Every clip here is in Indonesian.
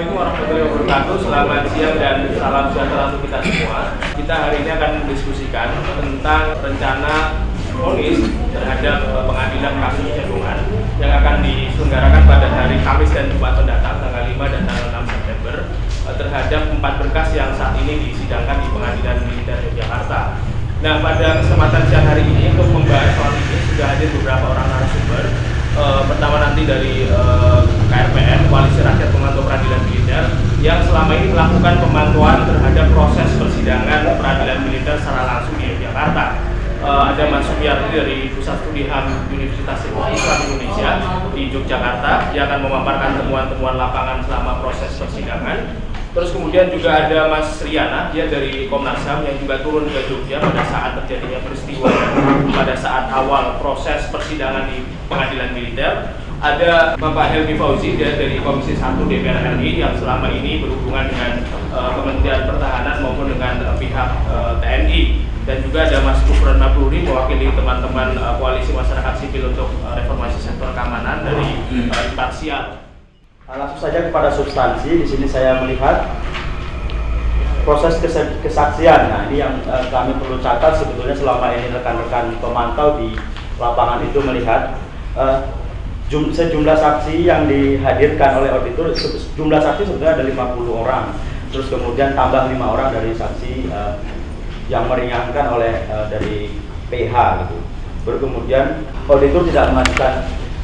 Assalamualaikum warahmatullahi wabarakatuh. Selamat siang dan salam sejahtera untuk kita semua. Kita hari ini akan mendiskusikan tentang rencana ponis terhadap eh, pengadilan kasus cendungan yang akan diselenggarakan pada hari Kamis dan Jumat mendatang tanggal 5 dan tanggal 6 September eh, terhadap empat berkas yang saat ini disidangkan di Pengadilan Militer Yogyakarta. Nah, pada kesempatan siang hari ini untuk membahas soal ini sudah hadir beberapa orang narasumber. Eh, pertama nanti dari eh, KRPN, Koalisi Rakyat Pemantau Peradilan Militer, yang selama ini melakukan pemantauan terhadap proses persidangan peradilan militer secara langsung di Yogyakarta. Eh, ada Mas Sumiyarti dari Pusat Studi HAM Universitas Islam Indonesia di Yogyakarta yang akan memaparkan temuan-temuan lapangan selama proses persidangan. Terus kemudian juga ada Mas Riana, dia dari Komnas HAM yang juga turun ke Jogja pada saat terjadinya peristiwa pada saat awal proses persidangan di pengadilan militer. Ada Bapak Helmi Fauzi, dia dari Komisi 1 DPR RI yang selama ini berhubungan dengan eh, Kementerian Pertahanan maupun dengan eh, pihak eh, TNI. Dan juga ada Mas Kufran Mabruri mewakili teman-teman eh, Koalisi Masyarakat Sipil untuk eh, Reformasi Sektor Keamanan dari eh, Imparsial. Nah, Langsung saja kepada substansi. Di sini saya melihat proses kes- kesaksian. Nah, ini yang eh, kami perlu catat sebetulnya selama ini rekan-rekan pemantau di lapangan itu melihat eh, jum- sejumlah saksi yang dihadirkan oleh auditor jumlah saksi sebetulnya ada 50 orang. Terus kemudian tambah lima orang dari saksi eh, yang meringankan oleh eh, dari PH gitu. Baru kemudian auditor tidak mengajukan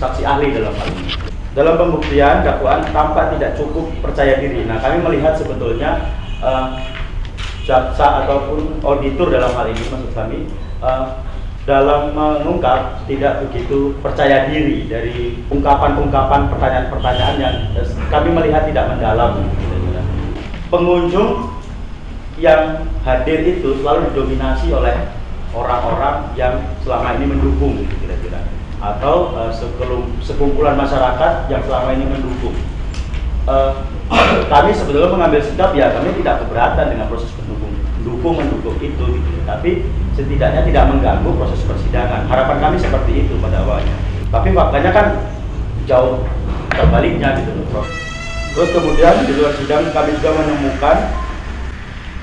saksi ahli dalam hal ini. Dalam pembuktian dakwaan tampak tidak cukup percaya diri. Nah, kami melihat sebetulnya eh, jaksa ataupun auditor dalam hal ini maksud kami eh, dalam mengungkap tidak begitu percaya diri dari ungkapan-ungkapan pertanyaan-pertanyaan yang kami melihat tidak mendalam. Pengunjung yang hadir itu selalu didominasi oleh orang-orang yang selama ini mendukung kira-kira atau sekelum- sekumpulan masyarakat yang selama ini mendukung. Eh, kami sebetulnya mengambil sikap ya kami tidak keberatan dengan proses pendukung mendukung mendukung itu gitu. Tapi setidaknya tidak mengganggu proses persidangan. Harapan kami seperti itu pada awalnya. Tapi faktanya kan jauh terbaliknya gitu loh Prof. terus kemudian di luar sidang kami juga menemukan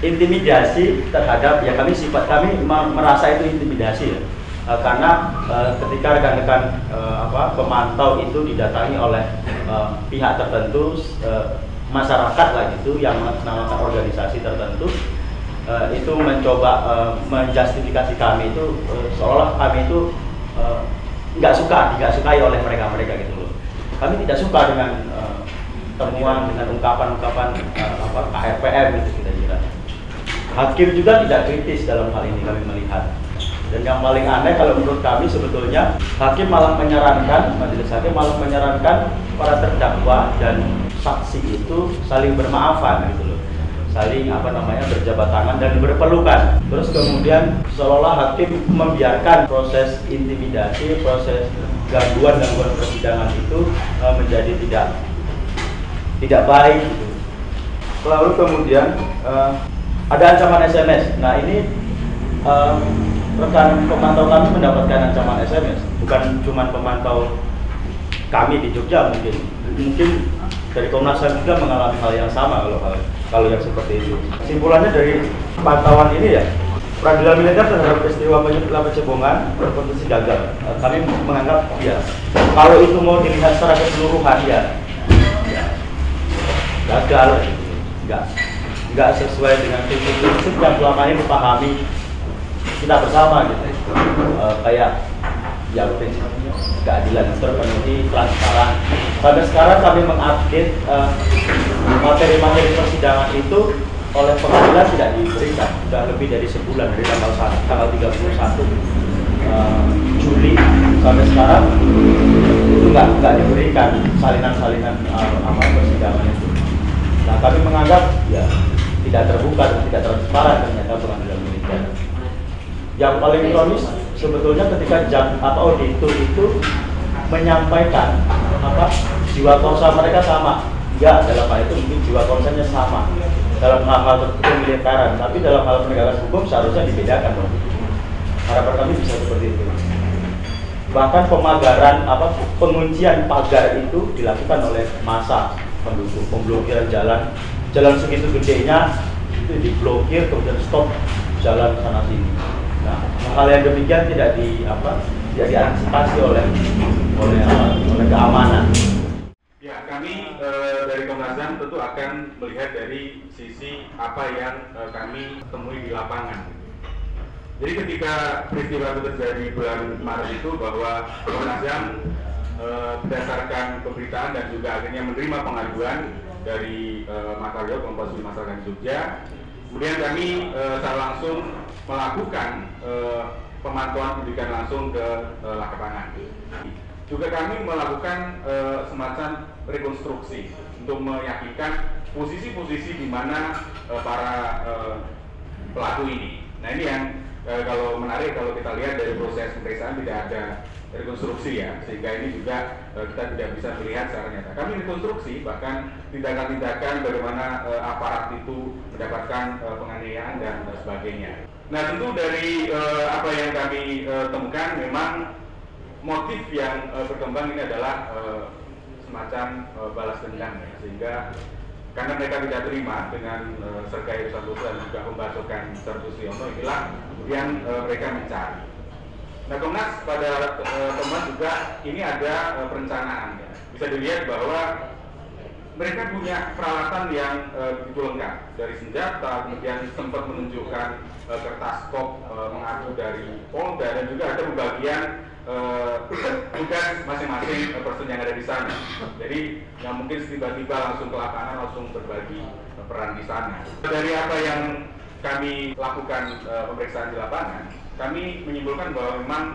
intimidasi terhadap ya kami sifat kami me- merasa itu intimidasi ya. Eh, karena eh, ketika rekan-rekan eh, apa pemantau itu didatangi oleh eh, pihak tertentu eh, masyarakat lah gitu yang menamakan organisasi tertentu eh, itu mencoba eh, menjustifikasi kami itu eh, seolah kami itu nggak suka nggak sukai oleh mereka mereka gitu loh. Kami tidak suka dengan eh, temuan dengan ungkapan-ungkapan eh, apa KRPM gitu kira-kira hakim juga tidak kritis dalam hal ini kami melihat. Dan yang paling aneh kalau menurut kami sebetulnya hakim malah menyarankan majelis hakim malah menyarankan para terdakwa dan saksi itu saling bermaafan gitu loh saling apa namanya berjabat tangan dan berpelukan. Terus kemudian seolah hakim membiarkan proses intimidasi proses gangguan gangguan persidangan itu eh, menjadi tidak tidak baik gitu. Lalu kemudian eh, ada ancaman SMS nah ini eh, rekan pemantau kami mendapatkan ancaman SMS bukan cuma pemantau kami di Jogja mungkin mungkin dari Komnas HAM juga mengalami hal yang sama kalau kalau yang seperti itu. Simpulannya dari pantauan ini ya peradilan militer terhadap peristiwa penyebab cebongan berpotensi gagal. Kami menganggap ya kalau itu mau dilihat secara keseluruhan ya ya gagal. Nggak nggak sesuai dengan prinsip-prinsip yang selama ini dipahami. Kita bersama gitu. Eh, kayak ya prinsip keadilan terpenuhi transparan. Sampai sekarang kami mengupdate eh, materi-materi persidangan itu oleh pengadilan tidak diberikan. Sudah lebih dari sebulan dari tanggal 1, tanggal 31 eh, Juli. Sampai sekarang itu nggak nggak diberikan salinan-salinan eh, apa persidangan itu. Nah kami menganggap ya tidak terbuka dan tidak transparan ternyata pengadilan militer yang paling ironis sebetulnya ketika jam atau auditor itu menyampaikan apa jiwa korsa mereka sama. Enggak dalam hal itu mungkin jiwa korsanya sama. Dalam hal-hal kemiliteran tapi dalam hal penegakan hukum seharusnya dibedakan dong harapan kami bisa seperti itu. Bahkan pemagaran apa penguncian pagar itu dilakukan oleh massa penduduk pemblokiran jalan. Jalan segitu gedenya itu diblokir kemudian stop jalan sana sini nah hal yang demikian tidak di apa tidak diantisipasi oleh oleh oleh keamanan Ya, kami e, dari Komnas HAM tentu akan melihat dari sisi apa yang e, kami temui di lapangan. Jadi ketika peristiwa itu terjadi bulan Maret itu bahwa Komnas HAM e, berdasarkan pemberitaan dan juga akhirnya menerima pengaduan dari e, Makaryo Kompas Masyarakat Jogja, kemudian kami e, secara langsung melakukan e, pemantauan pendidikan langsung ke e, lapangan juga kami melakukan e, semacam rekonstruksi untuk meyakinkan posisi-posisi di mana para pelaku ini. Nah ini yang kalau menarik kalau kita lihat dari proses pemeriksaan tidak ada rekonstruksi ya, sehingga ini juga kita tidak bisa melihat secara nyata. Kami rekonstruksi bahkan tindakan-tindakan bagaimana e, aparat itu mendapatkan e, penganiayaan dan e, sebagainya. Nah tentu dari e, apa yang kami e, temukan memang motif yang uh, berkembang ini adalah uh, semacam uh, balas dendam ya sehingga karena mereka tidak terima dengan uh, Sergei Santoso dan juga pembacokan Sartosiono inilah kemudian uh, mereka mencari. Nah Komnas pada uh, Komnas juga ini ada uh, perencanaan ya. Bisa dilihat bahwa mereka punya peralatan yang uh, lengkap dari senjata, kemudian sempat menunjukkan uh, kertas kop uh, mengaku dari Polda dan juga ada pembagian uh, tugas masing-masing person yang ada di sana. Jadi yang mungkin tiba-tiba langsung ke lapangan langsung berbagi peran di sana. Dari apa yang kami lakukan uh, pemeriksaan di lapangan, kami menyimpulkan bahwa memang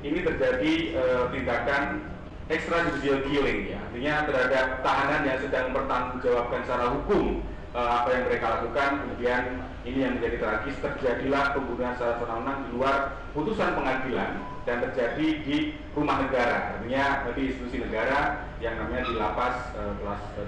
ini terjadi uh, tindakan extrajudicial killing ya, artinya terhadap tahanan yang sedang mempertanggungjawabkan secara hukum uh, apa yang mereka lakukan, kemudian ini yang menjadi tragis terjadilah pembunuhan secara senang di luar putusan pengadilan dan terjadi di rumah negara, artinya di institusi negara yang namanya di lapas uh, kelas uh,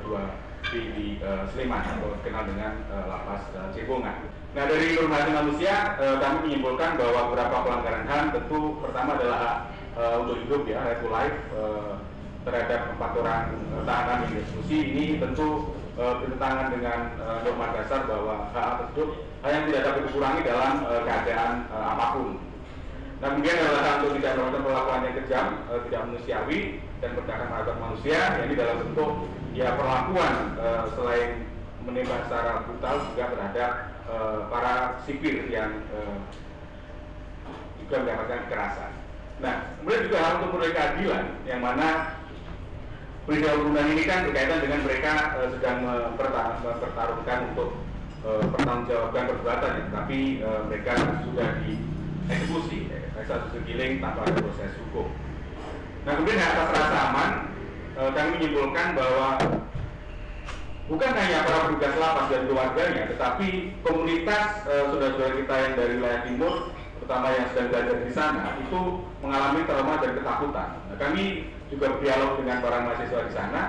2 di, di uh, Sleman atau dikenal dengan uh, lapas uh, Cebongan. Nah dari informasi manusia uh, kami menyimpulkan bahwa beberapa pelanggaran HAM tentu pertama adalah uh, untuk hidup ya right to life uh, terhadap empat orang uh, tahanan di diskusi ini tentu uh, bertentangan dengan uh, norma dasar bahwa hak tersebut hal yang tidak dapat dikurangi dalam uh, keadaan uh, apa pun. Nah kemudian adalah untuk tidak melakukan perlakuan yang kejam, uh, tidak manusiawi dan berdasarkan terhadap manusia, ini dalam bentuk ya perlakuan uh, selain menembak secara brutal juga terhadap uh, para sipil yang uh, juga mendapatkan kekerasan. Nah, kemudian juga hal untuk proyek keadilan yang mana peristiwa pembunuhan ini kan berkaitan dengan mereka uh, sedang mempertaruhkan untuk uh, pertanggungjawaban perbuatan ya, tapi uh, mereka sudah dieksekusi, satu killing tanpa ada proses hukum. Nah, kemudian atas rasa aman, uh, kami menyimpulkan bahwa bukan hanya para petugas lapas dan keluarganya, tetapi komunitas saudara-saudara kita yang dari wilayah timur terutama yang sedang belajar di sana itu mengalami trauma dan ketakutan. Nah, kami juga berdialog dengan para mahasiswa di sana.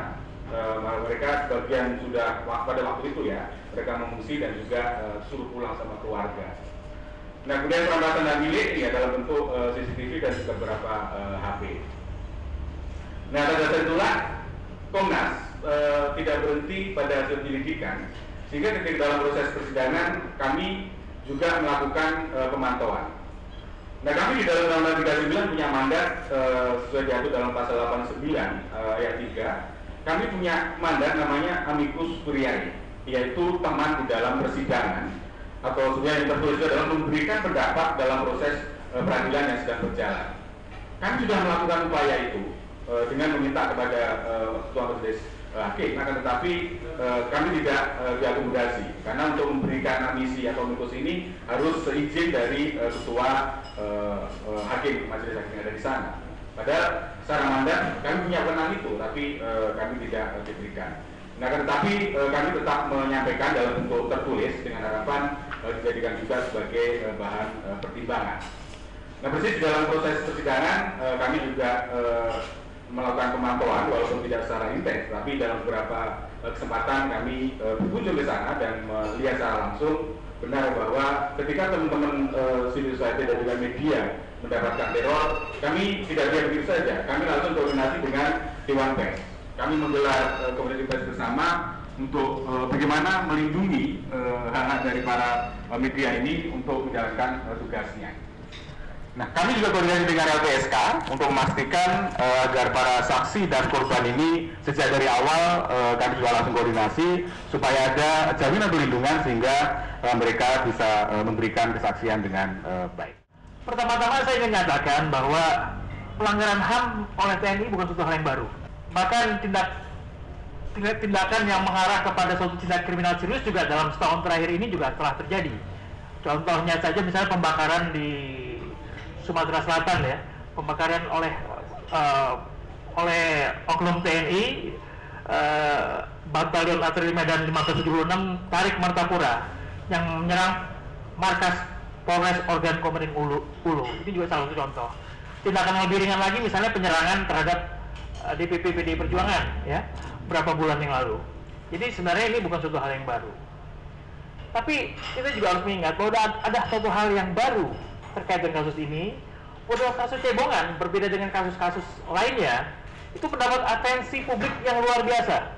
E, mereka sebagian sudah pada waktu itu ya mereka mengungsi dan juga e, suruh pulang sama keluarga. Nah kemudian perampasan dan milik ya dalam bentuk e, CCTV dan juga beberapa e, HP. Nah atas dasar itulah Komnas e, tidak berhenti pada hasil penyelidikan sehingga ketika dalam proses persidangan kami juga melakukan e, pemantauan. Nah kami di dalam Undang-Undang 39 punya mandat e, sesuai diatur dalam pasal 89 e, ayat 3 kami punya mandat namanya amicus curiae yaitu teman di dalam persidangan atau sebenarnya yang tertulis adalah memberikan pendapat dalam proses e, peradilan yang sedang berjalan. Kami sudah melakukan upaya itu dengan meminta kepada e, Ketua Majelis hakim akan tetapi e, kami tidak e, diakomodasi. Karena untuk memberikan admisi atau mikus ini harus seizin dari e, ketua e, e, hakim majelis hakim yang ada di sana. Padahal secara mandat kami punya kewenangan itu tapi e, kami tidak e, diberikan. Nah tetapi e, kami tetap menyampaikan dalam bentuk tertulis dengan harapan e, dijadikan juga sebagai e, bahan e, pertimbangan. Nah persis dalam proses persidangan e, kami juga e, melakukan pemantauan walaupun tidak secara intens, tapi dalam beberapa uh, kesempatan kami uh, berkunjung ke sana dan melihat secara langsung benar bahwa ketika teman-teman uh, civil society dan juga media mendapatkan teror, kami tidak diam begitu saja, kami langsung koordinasi dengan Dewan Pers. kami menggelar komunikasi pers bersama untuk bagaimana melindungi hak-hak dari para uh, media ini untuk menjalankan tugasnya. Nah, kami juga koordinasi dengan LPSK untuk memastikan uh, agar para saksi dan korban ini sejak dari awal uh, kami juga langsung koordinasi supaya ada jaminan perlindungan sehingga uh, mereka bisa uh, memberikan kesaksian dengan uh, baik. Pertama-tama saya ingin menyatakan bahwa pelanggaran HAM oleh TNI bukan suatu hal yang baru. Bahkan tindak tindakan yang mengarah kepada suatu tindak kriminal serius juga dalam setahun terakhir ini juga telah terjadi. Contohnya saja misalnya pembakaran di Sumatera Selatan ya, pembakaran oleh uh, oleh oknum TNI uh, Batalion Artileri Medan 576 Tarik Martapura yang menyerang markas Polres Organ Komuning Ulu, Ulu. Itu juga salah satu contoh. Tindakan yang lebih ringan lagi misalnya penyerangan terhadap uh, DPP PDI Perjuangan ya berapa bulan yang lalu. Jadi sebenarnya ini bukan suatu hal yang baru. Tapi kita juga harus mengingat bahwa ada satu hal yang baru terkait dengan kasus ini Udah kasus cebongan berbeda dengan kasus-kasus lainnya itu mendapat atensi publik yang luar biasa.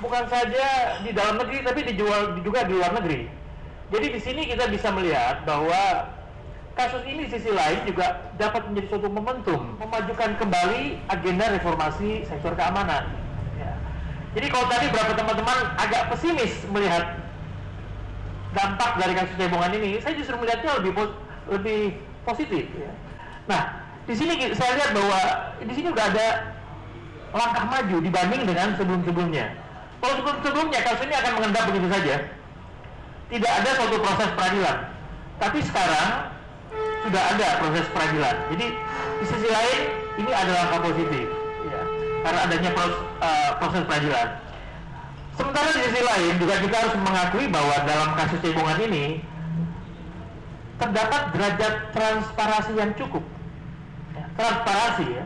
Bukan saja di dalam negeri tapi dijual juga di luar negeri. Jadi di sini kita bisa melihat bahwa kasus ini di sisi lain juga dapat menjadi suatu momentum memajukan kembali agenda reformasi sektor keamanan. Ya. jadi kalau tadi beberapa teman-teman agak pesimis melihat dampak dari kasus cebongan ini saya justru melihatnya lebih lebih positif ya. Nah, di sini saya lihat bahwa di sini sudah ada langkah maju dibanding dengan sebelum-sebelumnya. Kalau sebelum-sebelumnya kasus ini akan mengendap begitu saja, tidak ada suatu proses peradilan. Tapi sekarang sudah ada proses peradilan. Jadi di sisi lain ini adalah langkah positif, ya, karena adanya proses, uh, proses peradilan. Sementara di sisi lain juga kita harus mengakui bahwa dalam kasus cebongan ini terdapat derajat transparansi yang cukup. Ya, transparansi ya.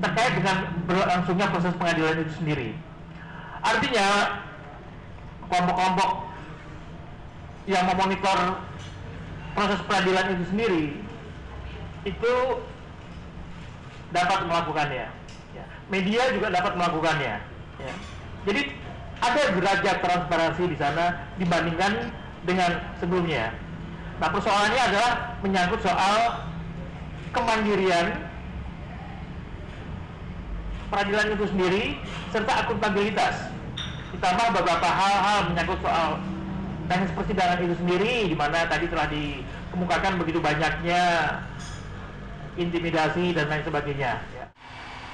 Terkait dengan berlangsungnya proses pengadilan itu sendiri. Artinya kelompok-kelompok yang memonitor proses peradilan itu sendiri itu dapat melakukannya. Ya. media juga dapat melakukannya. Ya. jadi ada derajat transparansi di sana dibandingkan dengan sebelumnya. Nah persoalannya adalah menyangkut soal kemandirian peradilan itu sendiri serta akuntabilitas ditambah beberapa hal-hal menyangkut soal teknis persidangan itu sendiri di mana tadi telah dikemukakan begitu banyaknya intimidasi dan lain sebagainya. Ya.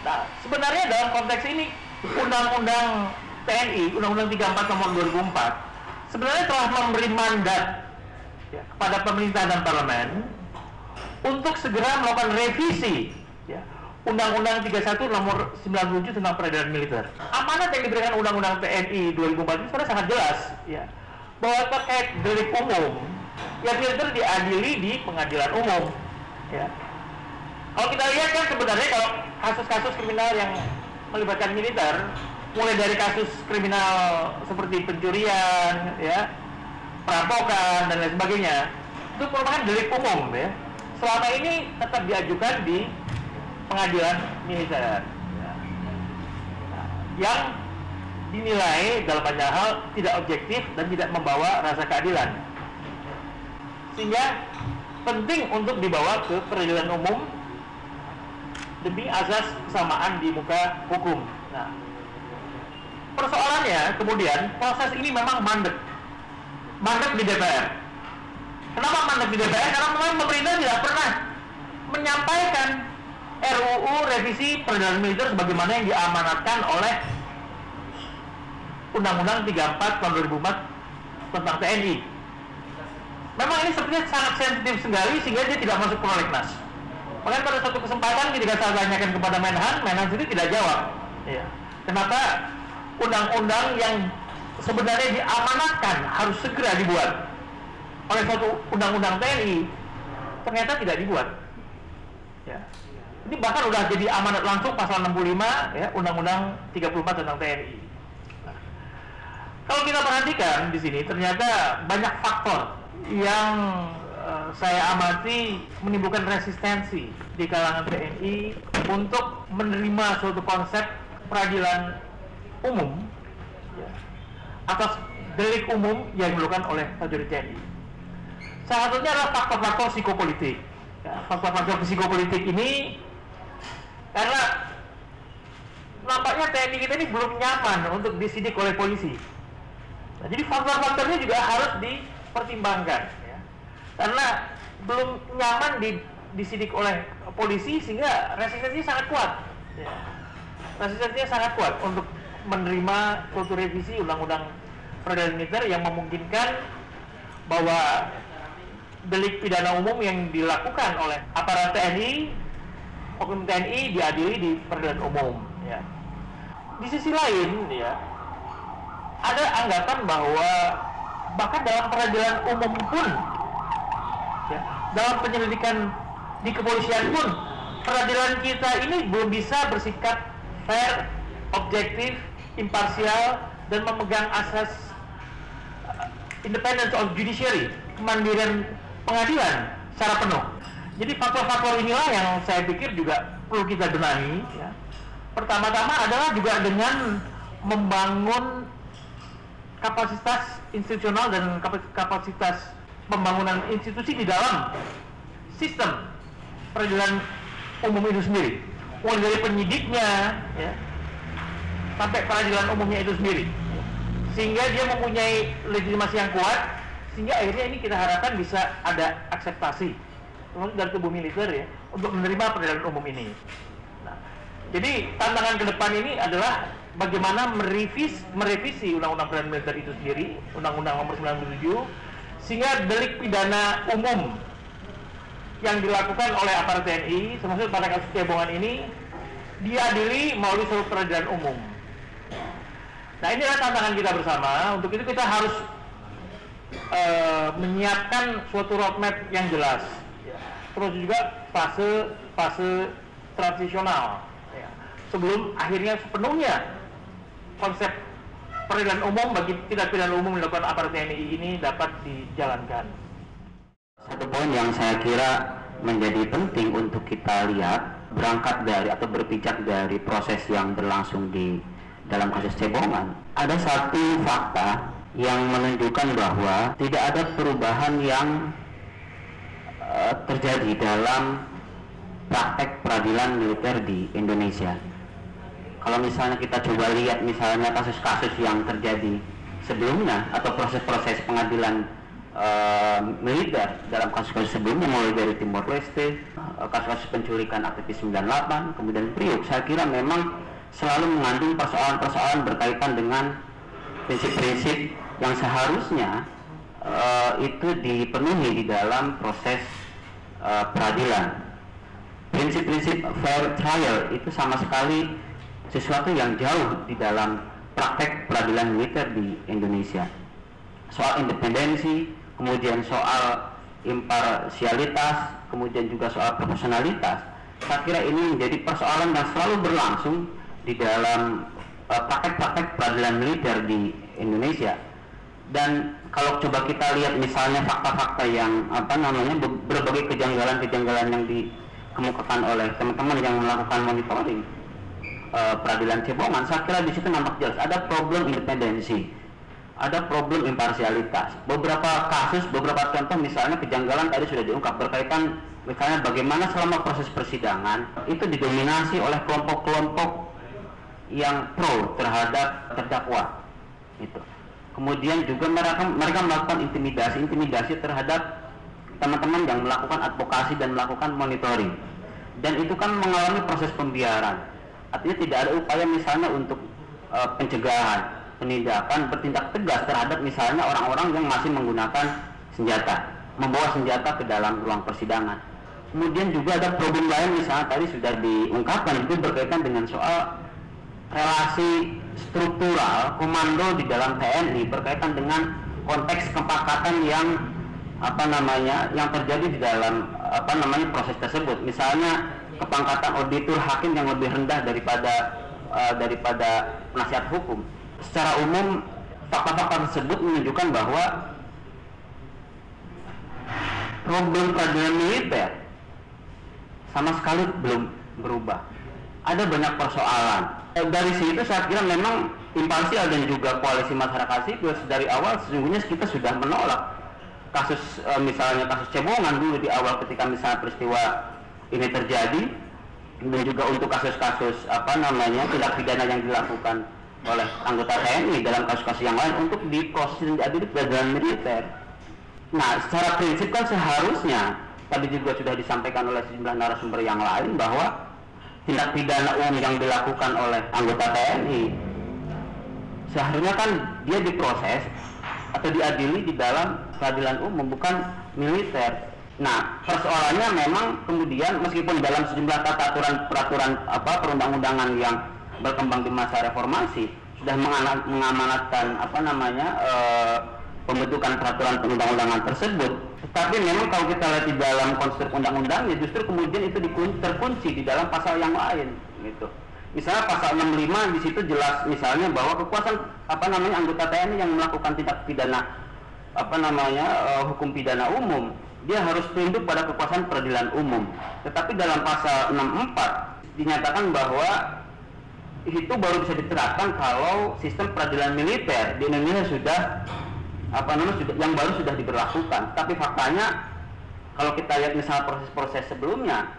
Nah sebenarnya dalam konteks ini Undang-Undang TNI Undang-Undang 34 nomor 2004 sebenarnya telah memberi mandat ya, kepada pemerintah dan parlemen untuk segera melakukan revisi ya, Undang-Undang 31 nomor 97 tentang peredaran militer. Amanat yang diberikan Undang-Undang TNI 2004 itu sebenarnya sangat jelas ya bahwa terkait delik umum yang militer diadili di pengadilan umum ya. Kalau kita lihat kan sebenarnya kalau kasus-kasus kriminal yang melibatkan militer mulai dari kasus kriminal seperti pencurian, ya, perampokan dan lain sebagainya, itu merupakan delik umum, ya. Selama ini tetap diajukan di pengadilan militer, nah, yang dinilai dalam banyak hal tidak objektif dan tidak membawa rasa keadilan, sehingga penting untuk dibawa ke peradilan umum demi asas kesamaan di muka hukum. Nah, persoalannya kemudian proses ini memang mandek. Mandek di DPR kenapa mandek di DPR karena memang pemerintah tidak pernah menyampaikan RUU revisi perjalanan militer sebagaimana yang diamanatkan oleh Undang-Undang 34 tahun 2004 tentang TNI memang ini sepertinya sangat sensitif sekali sehingga dia tidak masuk prolegnas. Makanya pada suatu kesempatan ketika saya tanyakan kepada Menhan Menhan sendiri tidak jawab. Ya. kenapa undang-undang yang sebenarnya diamanatkan harus segera dibuat. Oleh suatu undang-undang TNI ternyata tidak dibuat. Ya. Ini bahkan sudah jadi amanat langsung pasal 65 ya undang-undang 34 tentang TNI nah, kalau kita perhatikan di sini ternyata banyak faktor yang uh, saya amati menimbulkan resistensi di kalangan TNI untuk menerima suatu konsep peradilan umum ya, atas delik umum yang dilakukan oleh prajurit TNI. Salah satunya adalah faktor-faktor psikopolitik. Ya, faktor-faktor psikopolitik ini karena nampaknya TNI kita ini belum nyaman untuk disidik oleh polisi. Nah, jadi faktor-faktornya juga harus dipertimbangkan, ya. karena belum nyaman di, disidik oleh polisi sehingga resistensinya sangat kuat. Ya. Resistensinya sangat kuat untuk menerima suatu revisi undang-undang peradilan militer yang memungkinkan bahwa delik pidana umum yang dilakukan oleh aparat TNI, oknum TNI diadili di peradilan umum. Ya. Di sisi lain, ya ada anggapan bahwa bahkan dalam peradilan umum pun, ya, dalam penyelidikan di kepolisian pun, peradilan kita ini belum bisa bersikap fair, objektif, imparsial, dan memegang asas uh, independence of judiciary, kemandirian pengadilan secara penuh. Jadi faktor-faktor inilah yang saya pikir juga perlu kita benahi. Ya. Pertama-tama adalah juga dengan membangun kapasitas institusional dan kapasitas pembangunan institusi di dalam sistem peradilan umum itu sendiri. Mulai dari penyidiknya, ya, sampai peradilan umumnya itu sendiri, sehingga dia mempunyai legitimasi yang kuat, sehingga akhirnya ini kita harapkan bisa ada akseptasi termasuk dari tubuh militer ya untuk menerima peradilan umum ini. Nah, jadi tantangan ke depan ini adalah bagaimana merevis, merevisi Undang-Undang Peradilan Militer itu sendiri, Undang-Undang Nomor 97, sehingga delik pidana umum yang dilakukan oleh aparat TNI, termasuk pada kasus cebongan ini, diadili melalui suatu peradilan umum. Nah inilah tantangan kita bersama. Untuk itu kita harus uh, menyiapkan suatu roadmap yang jelas. Terus juga fase fase transisional. Ya. Sebelum akhirnya sepenuhnya konsep peradilan umum bagi tidak pidana umum dilakukan aparat TNI ini dapat dijalankan. Satu poin yang saya kira menjadi penting untuk kita lihat berangkat dari atau berpijak dari proses yang berlangsung di dalam kasus cebongan ada satu fakta yang menunjukkan bahwa tidak ada perubahan yang uh, terjadi dalam praktek peradilan militer di Indonesia. Kalau misalnya kita coba lihat misalnya kasus-kasus yang terjadi sebelumnya atau proses-proses pengadilan uh, militer dalam kasus-kasus sebelumnya mulai dari Timor Leste, uh, kasus-kasus penculikan aktivis 98, kemudian Priok, saya kira memang selalu mengandung persoalan-persoalan berkaitan dengan prinsip-prinsip yang seharusnya uh, itu dipenuhi di dalam proses uh, peradilan. Prinsip-prinsip fair trial itu sama sekali sesuatu yang jauh di dalam praktek peradilan militer di Indonesia. Soal independensi, kemudian soal imparsialitas, kemudian juga soal profesionalitas. Saya kira ini menjadi persoalan yang selalu berlangsung di dalam uh, praktek-praktek peradilan militer di Indonesia. Dan kalau coba kita lihat misalnya fakta-fakta yang apa namanya berbagai kejanggalan-kejanggalan yang dikemukakan oleh teman-teman yang melakukan monitoring, uh, peradilan cebongan saya kira di situ nampak jelas ada problem independensi ada problem imparsialitas beberapa kasus beberapa contoh misalnya kejanggalan tadi sudah diungkap berkaitan misalnya bagaimana selama proses persidangan itu didominasi oleh kelompok-kelompok yang pro terhadap terdakwa. Itu kemudian juga mereka mereka melakukan intimidasi intimidasi terhadap teman-teman yang melakukan advokasi dan melakukan monitoring. Dan itu kan mengalami proses pembiaran. Artinya tidak ada upaya misalnya untuk e, pencegahan, penindakan, bertindak tegas terhadap misalnya orang-orang yang masih menggunakan senjata, membawa senjata ke dalam ruang persidangan. Kemudian juga ada problem lain misalnya tadi sudah diungkapkan itu berkaitan dengan soal relasi struktural komando di dalam TNI berkaitan dengan konteks kepakatan yang apa namanya yang terjadi di dalam apa namanya proses tersebut misalnya kepangkatan auditor hakim yang lebih rendah daripada uh, daripada penasihat hukum. Secara umum fakta-fakta tersebut menunjukkan bahwa problem peradilan militer sama sekali belum berubah. Ada banyak persoalan. Eh, Dari situ saya kira memang imparsial dan juga koalisi masyarakat sipil dari awal sesungguhnya kita sudah menolak kasus eh, misalnya kasus cebongan dulu di awal ketika misalnya peristiwa ini terjadi dan juga untuk kasus-kasus apa namanya tindak pidana yang dilakukan oleh anggota TNI dalam kasus-kasus yang lain untuk diproses dan diadili peradilan militer. Nah, secara prinsip kan seharusnya tadi juga sudah disampaikan oleh sejumlah narasumber yang lain bahwa tindak pidana umum yang dilakukan oleh anggota TNI seharusnya kan dia diproses atau diadili di dalam peradilan umum bukan militer. Nah, persoalannya memang kemudian meskipun dalam sejumlah tata aturan peraturan apa perundang-undangan yang berkembang di masa reformasi sudah mengamanatkan apa namanya eh, pembentukan peraturan perundang-undangan tersebut. Tetapi memang kalau kita lihat di dalam konstruk undang-undangnya justru kemudian itu dikun- terkunci di dalam pasal yang lain gitu. Misalnya pasal 65 di situ jelas misalnya bahwa kekuasaan apa namanya anggota TNI yang melakukan tindak pidana apa namanya eh, hukum pidana umum dia harus tunduk pada kekuasaan peradilan umum. Tetapi dalam pasal 64 dinyatakan bahwa itu baru bisa diterapkan kalau sistem peradilan militer di Indonesia sudah apa namanya yang baru sudah diberlakukan. Tapi faktanya kalau kita lihat misalnya proses-proses sebelumnya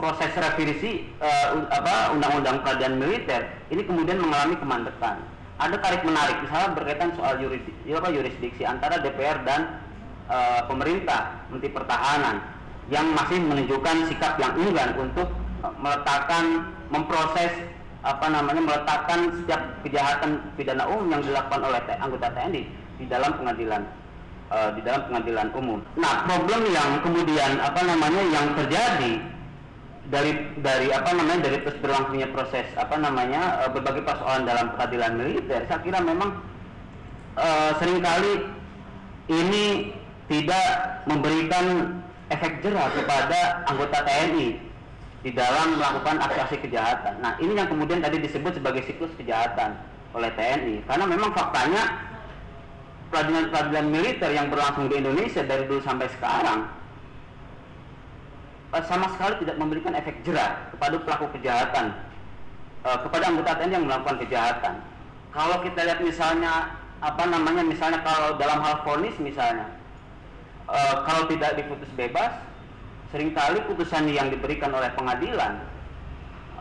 proses revisi un- apa undang-undang peradilan militer ini kemudian mengalami kemandekan. Ada tarik menarik misalnya berkaitan soal yurisdiksi, apa, yurisdiksi antara DPR dan eh, pemerintah, Menteri Pertahanan yang masih menunjukkan sikap yang enggan untuk meletakkan memproses apa namanya meletakkan setiap kejahatan pidana umum yang dilakukan oleh anggota TNI di dalam pengadilan eh, di dalam pengadilan umum. Nah, problem yang kemudian apa namanya yang terjadi dari dari apa namanya dari terus berlangsungnya proses apa namanya eh, berbagai persoalan dalam peradilan militer saya kira memang eh, sering kali ini tidak memberikan efek jerah kepada anggota TNI di dalam melakukan aksi-aksi kejahatan. Nah ini yang kemudian tadi disebut sebagai siklus kejahatan oleh TNI karena memang faktanya peradilan-peradilan militer yang berlangsung di Indonesia dari dulu sampai sekarang eh, sama sekali tidak memberikan efek jerah kepada pelaku kejahatan eh, kepada anggota TNI yang melakukan kejahatan. Kalau kita lihat misalnya apa namanya misalnya kalau dalam hal vonis misalnya eh, kalau tidak diputus bebas sering kali putusan yang diberikan oleh pengadilan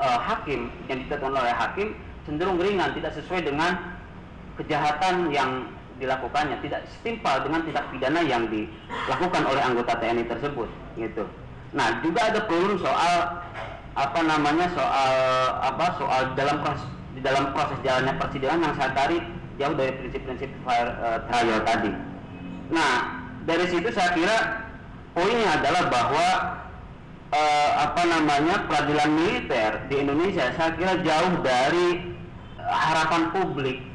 hakim yang ditetapkan oleh hakim cenderung ringan tidak sesuai dengan kejahatan yang dilakukannya tidak setimpal dengan tindak pidana yang dilakukan oleh anggota TNI tersebut gitu. Nah, juga ada problem soal apa namanya soal apa soal dalam proses di dalam proses jalannya persidangan yang saya tarik jauh dari prinsip-prinsip eh, trial tadi. Nah, dari situ saya kira poinnya adalah bahwa eh, apa namanya peradilan militer di Indonesia saya kira jauh dari eh, harapan publik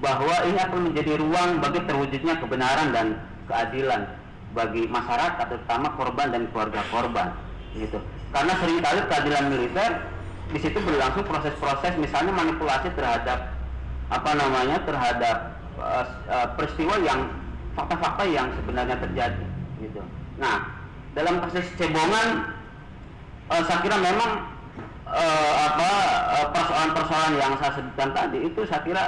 bahwa ini akan menjadi ruang bagi terwujudnya kebenaran dan keadilan bagi masyarakat terutama korban dan keluarga korban gitu. Karena sering kali peradilan militer di situ berlangsung proses-proses misalnya manipulasi terhadap apa namanya terhadap eh, eh, peristiwa yang fakta-fakta yang sebenarnya terjadi gitu. Nah dalam kasus cebongan eh, saya kira memang eh, apa persoalan-persoalan yang saya sebutkan tadi itu saya kira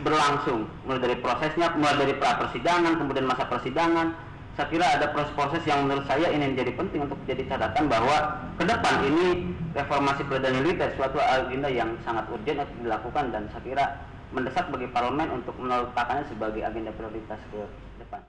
berlangsung mulai dari prosesnya mulai dari pra persidangan kemudian masa persidangan saya kira ada proses-proses yang menurut saya ini menjadi penting untuk jadi catatan bahwa ke depan ini reformasi peradilan militer suatu agenda yang sangat urgent untuk dilakukan dan saya kira mendesak bagi parlemen untuk meletakkannya sebagai agenda prioritas ke depan.